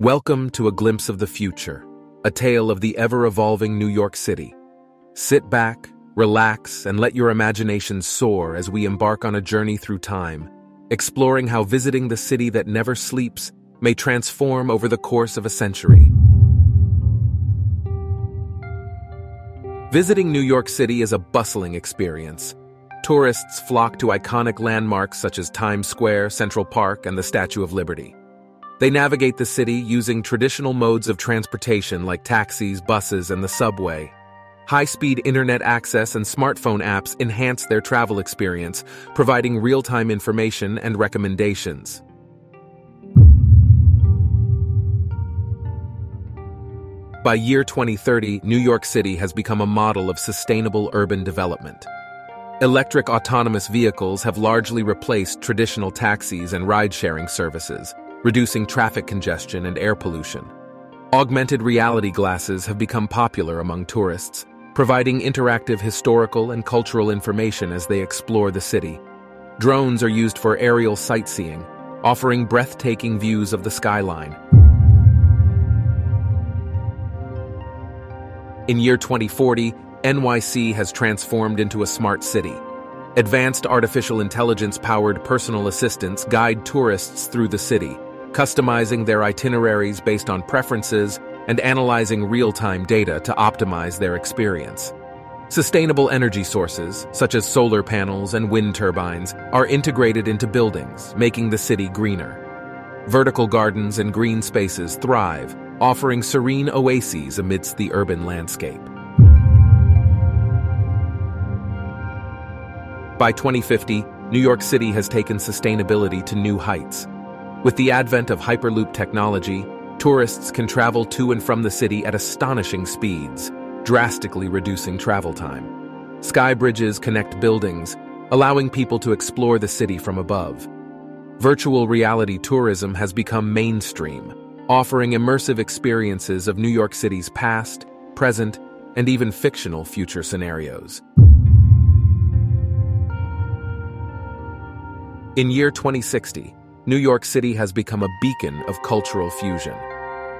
Welcome to a glimpse of the future, a tale of the ever-evolving New York City. Sit back, relax, and let your imagination soar as we embark on a journey through time, exploring how visiting the city that never sleeps may transform over the course of a century. Visiting New York City is a bustling experience. Tourists flock to iconic landmarks such as Times Square, Central Park, and the Statue of Liberty. They navigate the city using traditional modes of transportation like taxis, buses, and the subway. High-speed internet access and smartphone apps enhance their travel experience, providing real-time information and recommendations. By year 2030, New York City has become a model of sustainable urban development. Electric autonomous vehicles have largely replaced traditional taxis and ride-sharing services, reducing traffic congestion and air pollution. Augmented reality glasses have become popular among tourists, providing interactive historical and cultural information as they explore the city. Drones are used for aerial sightseeing, offering breathtaking views of the skyline. In year 2040, NYC has transformed into a smart city. Advanced artificial intelligence-powered personal assistants guide tourists through the city, customizing their itineraries based on preferences and analyzing real-time data to optimize their experience. Sustainable energy sources, such as solar panels and wind turbines, are integrated into buildings, making the city greener. Vertical gardens and green spaces thrive, offering serene oases amidst the urban landscape. By 2050, New York City has taken sustainability to new heights, with the advent of Hyperloop technology, tourists can travel to and from the city at astonishing speeds, drastically reducing travel time. Sky bridges connect buildings, allowing people to explore the city from above. Virtual reality tourism has become mainstream, offering immersive experiences of New York City's past, present, and even fictional future scenarios. In year 2060, New York City has become a beacon of cultural fusion.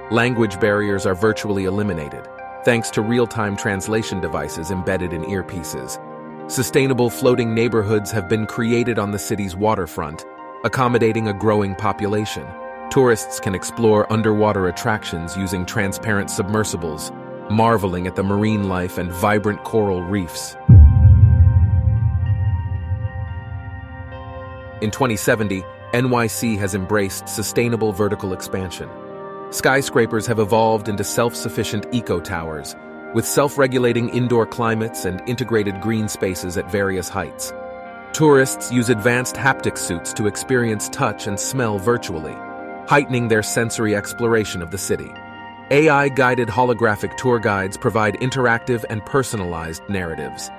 Language barriers are virtually eliminated, thanks to real-time translation devices embedded in earpieces. Sustainable floating neighborhoods have been created on the city's waterfront, accommodating a growing population. Tourists can explore underwater attractions using transparent submersibles, marveling at the marine life and vibrant coral reefs. In 2070, NYC has embraced sustainable vertical expansion. Skyscrapers have evolved into self-sufficient eco-towers, with self-regulating indoor climates and integrated green spaces at various heights. Tourists use advanced haptic suits to experience touch and smell virtually, heightening their sensory exploration of the city. AI-guided holographic tour guides provide interactive and personalized narratives.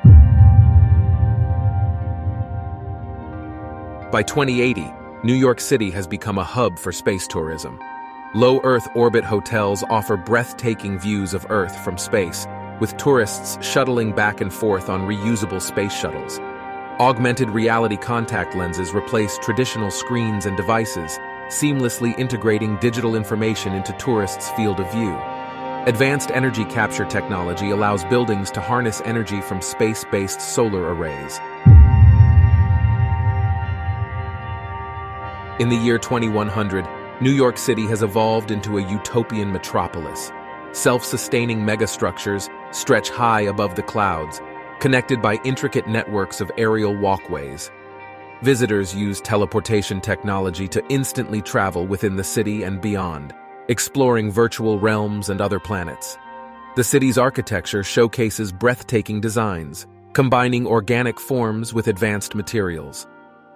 By 2080, New York City has become a hub for space tourism. Low Earth orbit hotels offer breathtaking views of Earth from space, with tourists shuttling back and forth on reusable space shuttles. Augmented reality contact lenses replace traditional screens and devices, seamlessly integrating digital information into tourists' field of view. Advanced energy capture technology allows buildings to harness energy from space-based solar arrays. In the year 2100, New York City has evolved into a utopian metropolis. Self-sustaining megastructures stretch high above the clouds, connected by intricate networks of aerial walkways. Visitors use teleportation technology to instantly travel within the city and beyond, exploring virtual realms and other planets. The city's architecture showcases breathtaking designs, combining organic forms with advanced materials.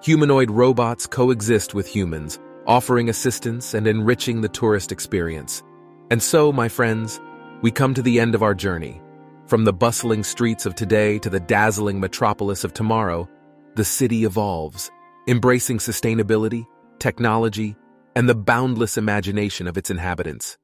Humanoid robots coexist with humans, offering assistance and enriching the tourist experience. And so, my friends, we come to the end of our journey. From the bustling streets of today to the dazzling metropolis of tomorrow, the city evolves, embracing sustainability, technology, and the boundless imagination of its inhabitants.